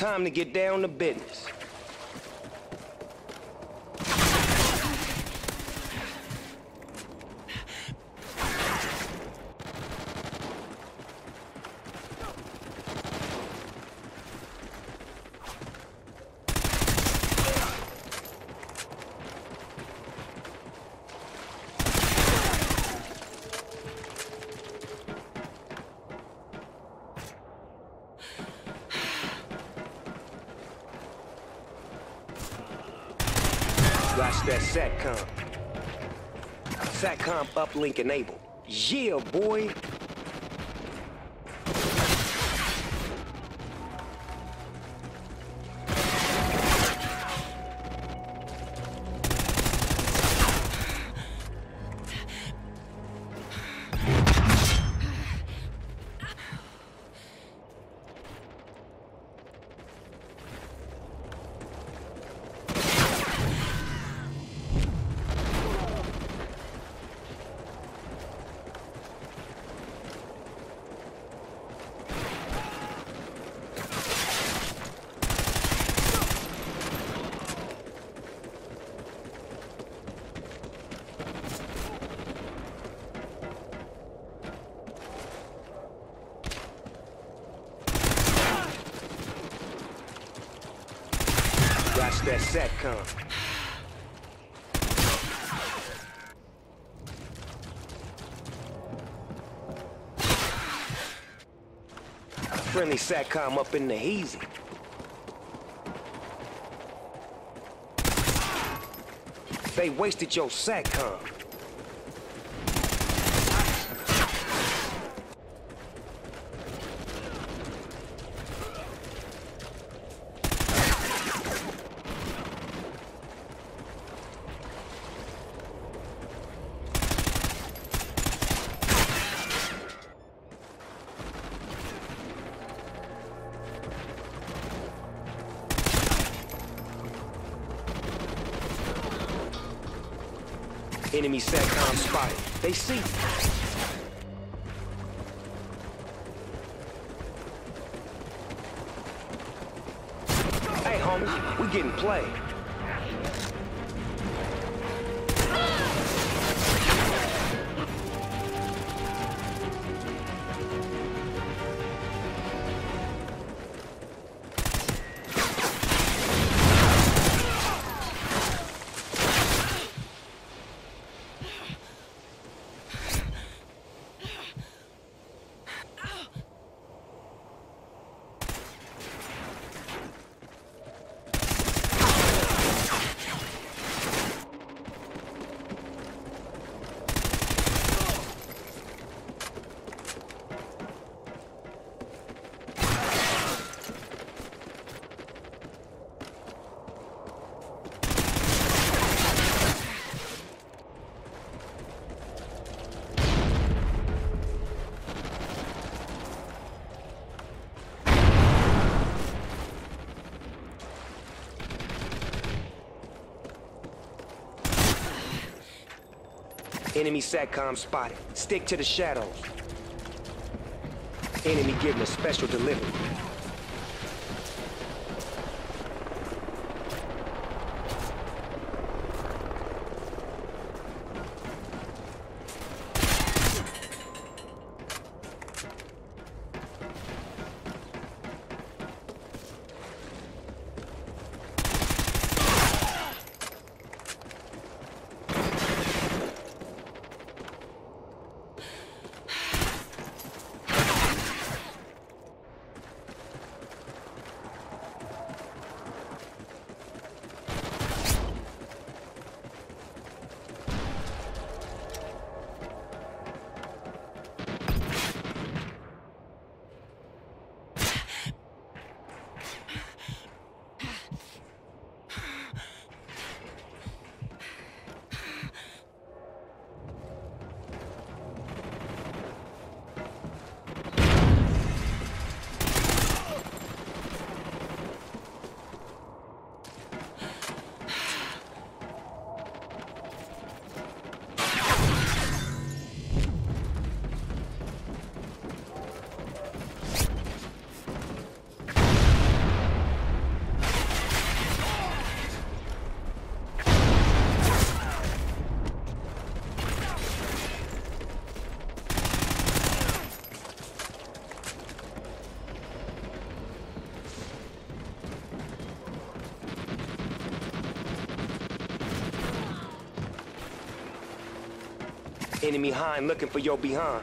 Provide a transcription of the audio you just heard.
time to get down to business. Watch that SATCOM. SATCOM uplink enabled. Yeah, boy. Watch that SATCOM. Friendly SATCOM up in the hazy. They wasted your SATCOM. Enemy SATCOM spotted. They see you. Hey, homie, we getting played. Enemy SATCOM spotted. Stick to the shadows. Enemy giving a special delivery. Enemy hind looking for your behind.